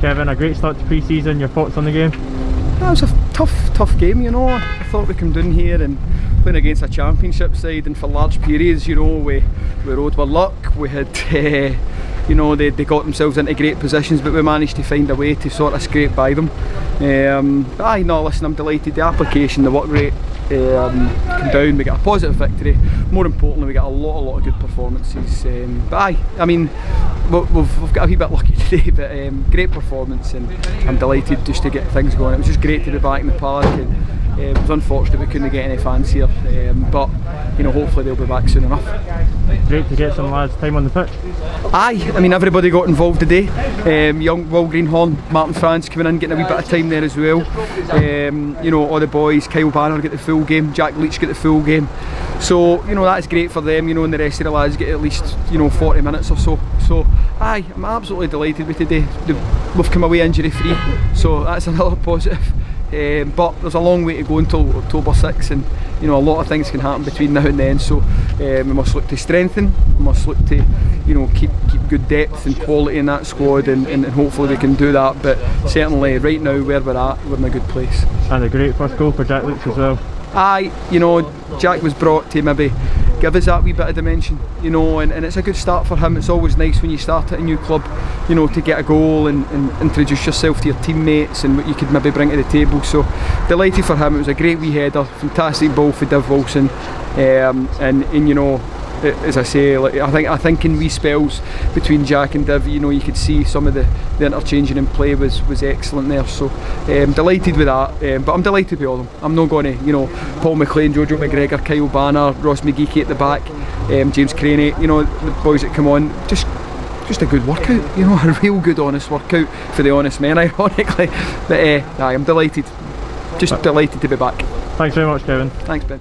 Kevin, a great start to pre-season. Your thoughts on the game? That was a tough, tough game, you know. I thought we come down here and playing against a championship side and for large periods, you know, we, we rode with luck. We had, uh, you know, they, they got themselves into great positions, but we managed to find a way to sort of scrape by them. Um, aye, no, listen, I'm delighted. The application, the work rate, um, come down. We got a positive victory. More importantly, we got a lot, a lot of good performances. Um, but aye, I mean, we've, we've got a wee bit lucky today, but um, great performance, and I'm delighted just to get things going. It was just great to be back in the park. And, it was unfortunate we couldn't get any fans here, um, but you know hopefully they'll be back soon enough. Great to get some lads time on the pitch. Aye, I mean everybody got involved today. Um, young Will Greenhorn, Martin France coming in, getting a wee bit of time there as well. Um, you know all the boys, Kyle Banner get the full game, Jack Leach get the full game. So you know that's great for them. You know and the rest of the lads get at least you know 40 minutes or so. So aye, I'm absolutely delighted with today. We've come away injury free, so that's another positive. Um, but there's a long way to go until October 6 and you know a lot of things can happen between now and then so um, we must look to strengthen, we must look to you know keep keep good depth and quality in that squad and, and, and hopefully we can do that but certainly right now where we're at we're in a good place. And a great first goal for Jack Leach as well. Aye, you know Jack was brought to maybe give us that wee bit of dimension, you know, and, and it's a good start for him. It's always nice when you start at a new club, you know, to get a goal and, and introduce yourself to your teammates and what you could maybe bring to the table. So delighted for him. It was a great wee header, fantastic ball for Div Wilson, um, and, and you know, as I say, like I think I think in wee spells between Jack and Div, you know, you could see some of the, the interchanging in play was was excellent there. So um, delighted with that. Um, but I'm delighted with all of them. I'm not going to, you know, Paul McLean, Jojo McGregor, Kyle Banner, Ross McGeachie at the back, um, James Craney, you know, the boys that come on, just just a good workout, you know, a real good honest workout for the honest men, ironically. But uh, I'm delighted, just delighted to be back. Thanks very much, Kevin. Thanks, Ben.